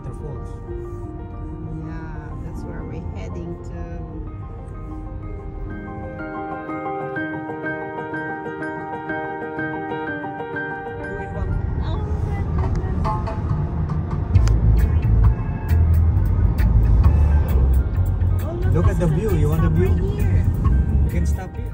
waterfalls. Yeah, that's where we're heading to. Look at the view. You want the view? Oh, you can stop here.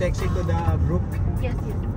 taxi to the brook? Yes, yes.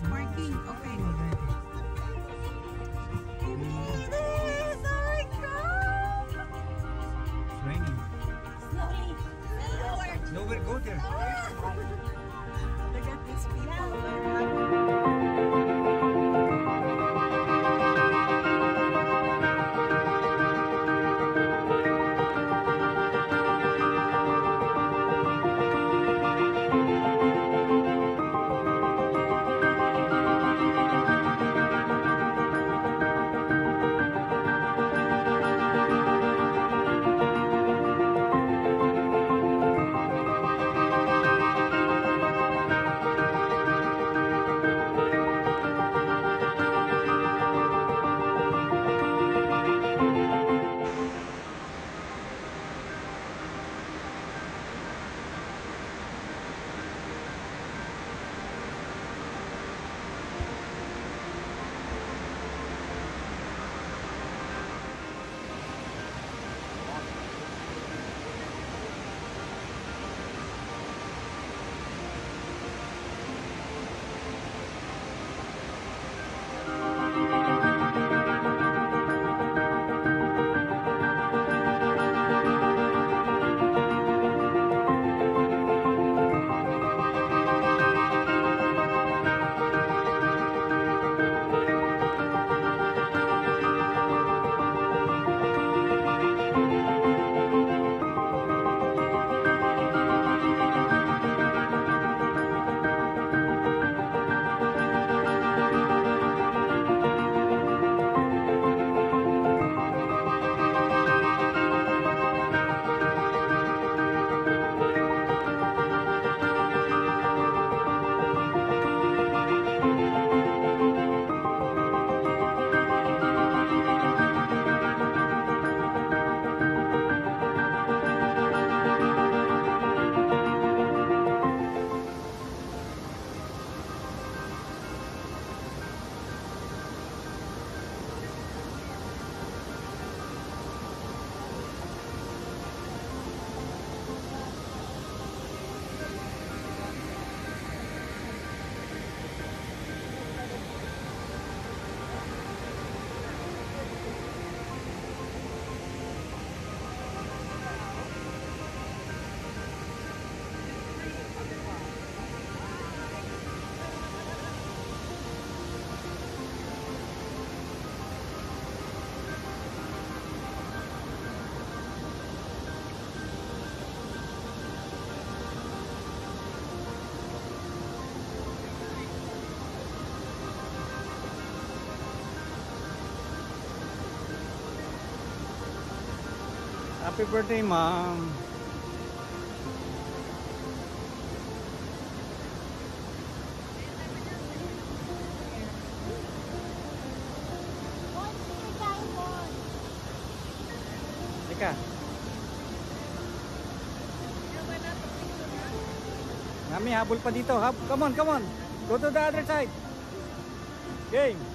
It's parking. Okay. Happy birthday, ma'am. Teka. Nami, habol pa dito. Come on, come on. Go to the other side. Game.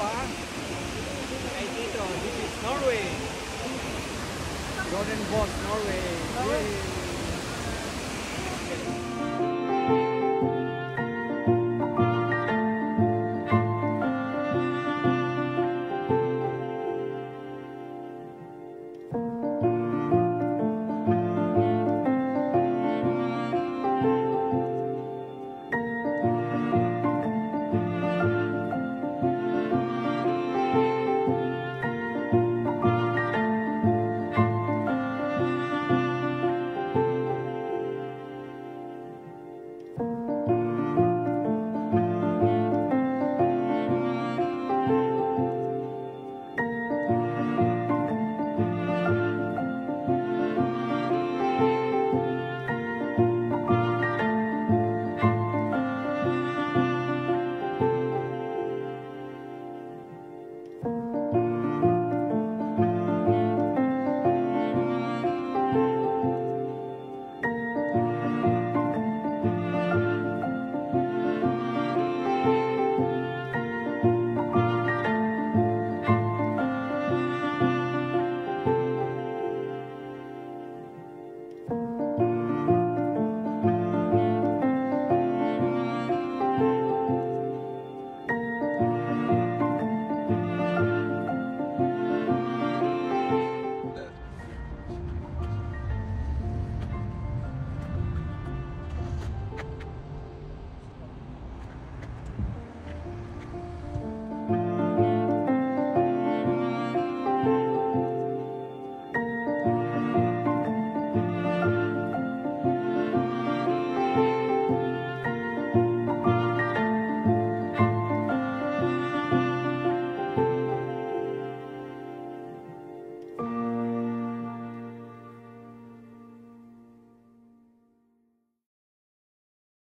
Kayo dito ha. Punta kayo dito. This is Norway. Golden Boss, Norway. Yay.